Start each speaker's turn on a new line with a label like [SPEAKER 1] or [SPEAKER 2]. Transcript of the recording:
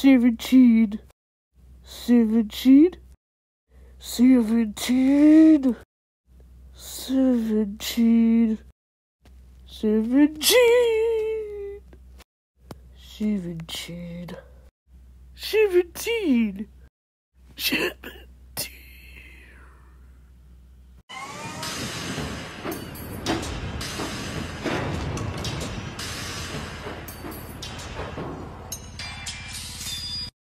[SPEAKER 1] seventeen, seventeen, seventeen, seventeen, seventeen, seventeen, seventeen, seventeen.